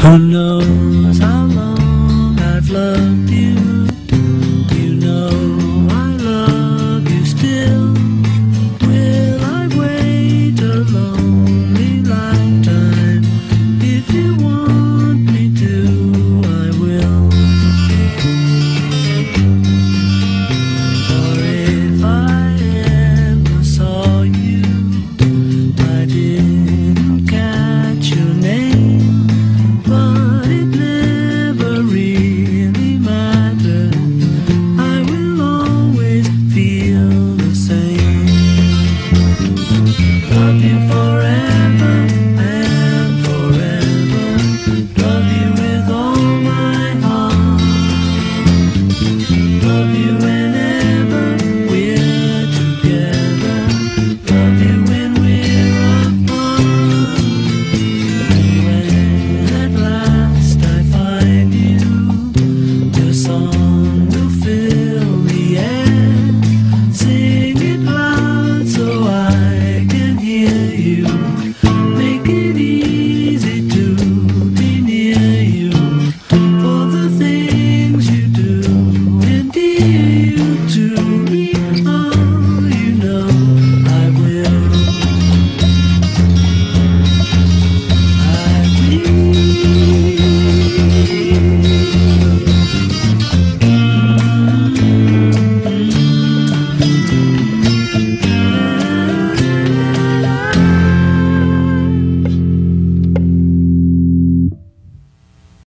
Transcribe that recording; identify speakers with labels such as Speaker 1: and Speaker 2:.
Speaker 1: Who knows